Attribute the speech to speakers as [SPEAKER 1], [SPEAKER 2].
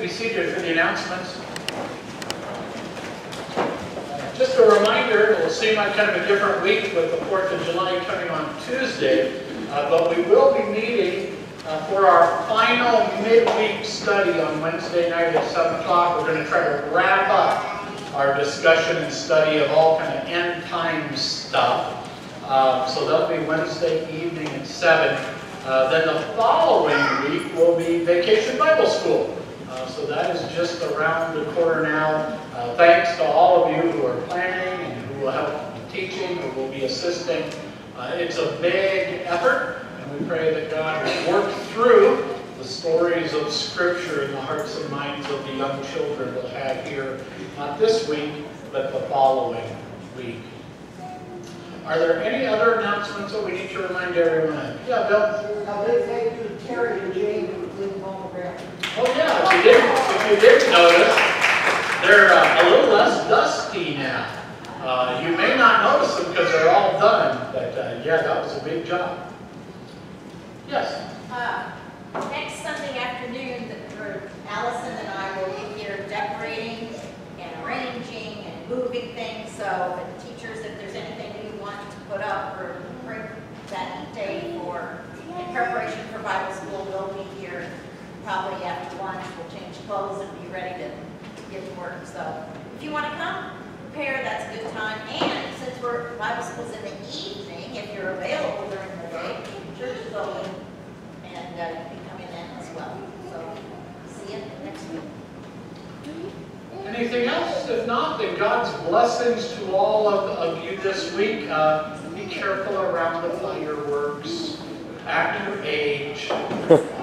[SPEAKER 1] be seated for the announcements. Just a reminder, it will seem like kind of a different week with the 4th of July coming on Tuesday, uh, but we will be meeting uh, for our final midweek study on Wednesday night at 7 o'clock. We're going to try to wrap up our discussion and study of all kind of end time stuff. Uh, so that'll be Wednesday evening at 7. Uh, then the following week will be Vacation Bible School. Uh, so that is just around the corner now. Uh, thanks to all of you who are planning and who will help with teaching, who will be assisting. Uh, it's a big effort, and we pray that God will work through the stories of Scripture in the hearts and minds of the young children we'll have here, not this week, but the following week. Are there any other announcements that we need to remind everyone? Yeah, Bill?
[SPEAKER 2] A big thank you to Terry and Jane who all the.
[SPEAKER 1] Oh yeah, you didn't, if you didn't notice, they're uh, a little less dusty now. Uh, you may not notice them because they're all done, but uh, yeah, that was a big job. Yes?
[SPEAKER 3] Uh, Next Sunday afternoon, Allison and I will be here decorating and arranging and moving things, so the teachers, if there's anything you want to put up or bring that day for, in preparation for Bible school, we'll be here probably after lunch, we'll change clothes and be ready to get to work. So if you want to come, prepare, that's a good time. And since we're, Bible school's in the evening, if you're available during the day, church is open, and uh, you can come in then as well. So, see you next week.
[SPEAKER 1] Anything else? If not, then God's blessings to all of, of you this week. Uh, be careful around the fireworks. Act your age.